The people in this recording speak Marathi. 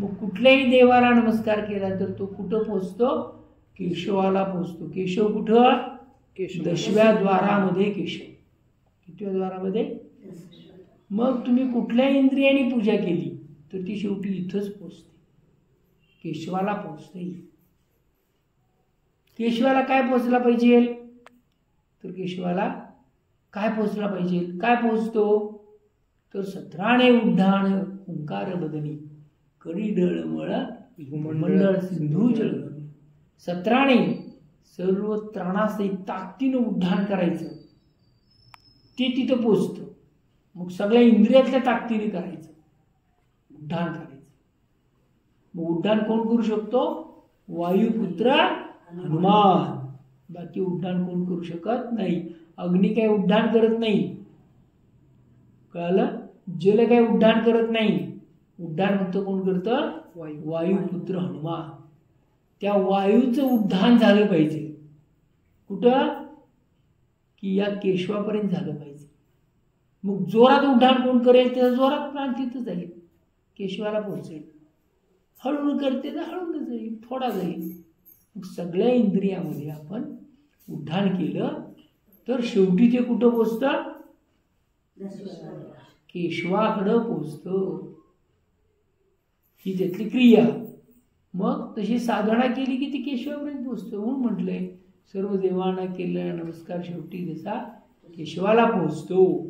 मग कुठल्याही देवाला नमस्कार केला तर तो कुठं पोचतो? केशवाला पोचतो. केशव कुठं? केशव. दशव्या द्वारामध्ये केशव. कितव्या द्वारामध्ये? मग तुम्ही कुठल्या इंद्रियाने पूजा केली तर ती शेवटी इथंच पोचते. केशवाला पोचते केशवाला काय पोचला पाहिजे? तर केशवाला काय पोचला पाहिजे? काय पोचतो? तर सत्राणे उड्डाण ओंकार बदनी. कडी डळमळ मंडळ सिंधू जळ सत्राणे सर्व त्राणासहित ताकदीनं उड्डाण करायचं. ते तिथं पोचतं. मग सगळ्या इंद्रियातल्या ताकदीने करायचं. उड्डाण करायचं. मग उड्डाण कोण करू शकतो? वायुपुत्र हनुमान. बाकी उड्डाण कोण करू शकत नाही. अग्नी काही उड्डाण करत नाही. कळालं? जल काही उड्डाण करत नाही. उड्डाण फक्त कोण करतं? वायू. वायुपुत्र हनुमान. त्या वायूचं उड्डाण झालं पाहिजे. कुठं? की या केशवापर्यंत झालं पाहिजे. मग जोरात उड्डाण कोण करेल? त्याचा जोरात प्राण तिथं जाईल. केशवाला पोहोचेल. हळूहळू करते तर हळूहळू जाईल थोडा जाईल. मग सगळ्या इंद्रियामध्ये आपण उड्डाण केलं तर शेवटी ते कुठं पोचतं? केशवाकडं पोचतं. ही त्यातली क्रिया. मग तशी साधना केली की ती केशवापर्यंत पोचतो म्हणून म्हटलंय सर्व देवांना केलेला नमस्कार शेवटी त्याचा केशवाला पोहोचतो.